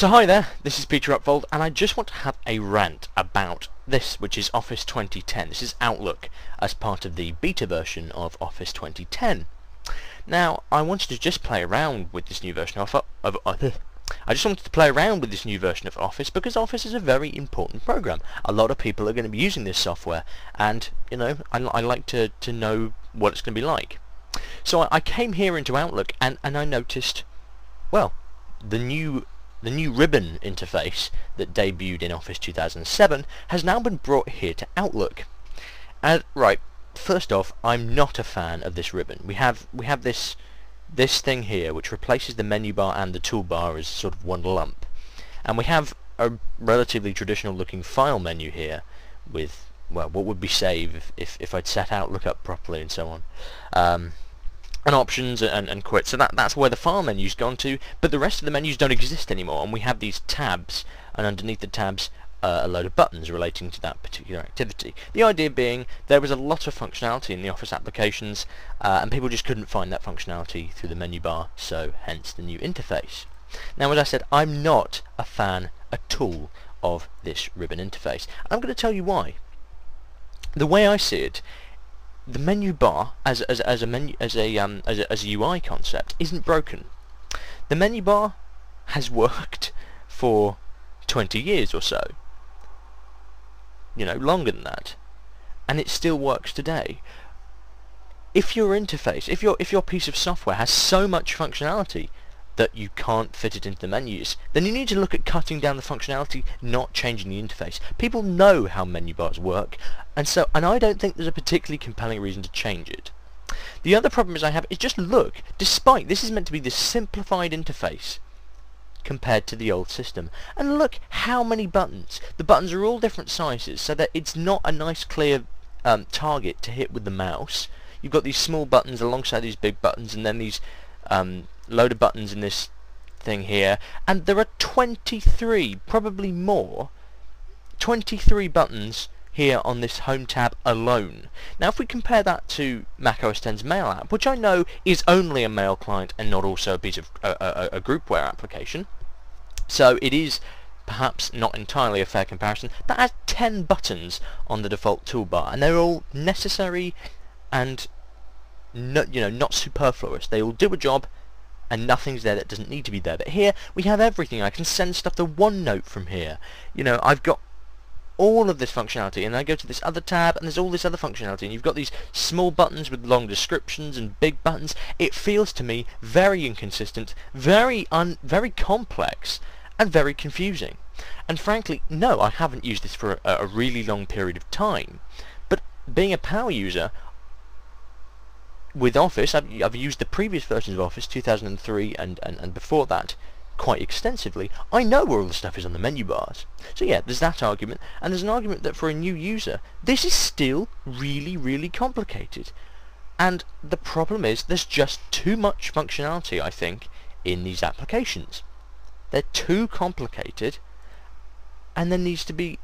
So hi there, this is Peter Upfold and I just want to have a rant about this which is Office 2010. This is Outlook as part of the beta version of Office 2010. Now I wanted to just play around with this new version of, of, of uh, I just wanted to play around with this new version of Office because Office is a very important program. A lot of people are going to be using this software and you know I, I like to, to know what it's going to be like. So I, I came here into Outlook and, and I noticed well the new the new ribbon interface that debuted in Office 2007 has now been brought here to Outlook. And right, first off, I'm not a fan of this ribbon. We have we have this this thing here which replaces the menu bar and the toolbar as sort of one lump. And we have a relatively traditional looking file menu here with well what would be save if, if, if I'd set Outlook up properly and so on. Um, and options and, and quit. So that that's where the file menu's gone to, but the rest of the menus don't exist anymore, and we have these tabs, and underneath the tabs uh, a load of buttons relating to that particular activity. The idea being there was a lot of functionality in the Office applications, uh, and people just couldn't find that functionality through the menu bar, so hence the new interface. Now, as I said, I'm not a fan at all of this ribbon interface. I'm going to tell you why. The way I see it the menu bar as as as a menu as a um as a, as a UI concept isn't broken. The menu bar has worked for 20 years or so. You know, longer than that. And it still works today. If your interface, if your if your piece of software has so much functionality that you can't fit it into the menus, then you need to look at cutting down the functionality, not changing the interface. People know how menu bars work, and so and I don't think there's a particularly compelling reason to change it. The other problem is I have is just look, despite this is meant to be the simplified interface compared to the old system. And look how many buttons. The buttons are all different sizes so that it's not a nice clear um, target to hit with the mouse. You've got these small buttons alongside these big buttons and then these um, load of buttons in this thing here and there are 23 probably more 23 buttons here on this home tab alone. Now if we compare that to Mac OS X's Mail app, which I know is only a mail client and not also a piece of a, a, a groupware application, so it is perhaps not entirely a fair comparison, that has 10 buttons on the default toolbar and they're all necessary and no, you know not superfluous. They all do a job and nothing's there that doesn't need to be there. But here we have everything. I can send stuff to OneNote from here. You know, I've got all of this functionality and I go to this other tab and there's all this other functionality and you've got these small buttons with long descriptions and big buttons. It feels to me very inconsistent, very un very complex and very confusing. And frankly, no, I haven't used this for a, a really long period of time. But being a power user, with Office, I've, I've, used the previous versions of Office, 2003 and, and, and before that, quite extensively. I know where all the stuff is on the menu bars. So yeah, there's that argument, and there's an argument that for a new user, this is still really, really complicated. And the problem is, there's just too much functionality, I think, in these applications. They're too complicated, and there needs to be,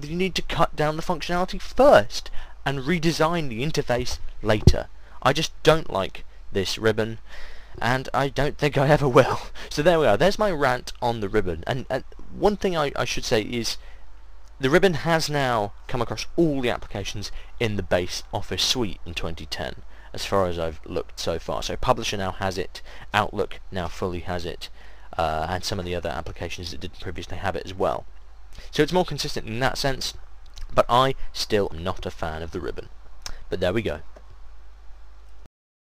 you need to cut down the functionality first, and redesign the interface later. I just don't like this ribbon and I don't think I ever will. So there we are. There's my rant on the ribbon. And, and one thing I, I should say is the ribbon has now come across all the applications in the base Office suite in 2010 as far as I've looked so far. So Publisher now has it, Outlook now fully has it, uh, and some of the other applications that didn't previously have it as well. So it's more consistent in that sense, but I still am not a fan of the ribbon. But there we go.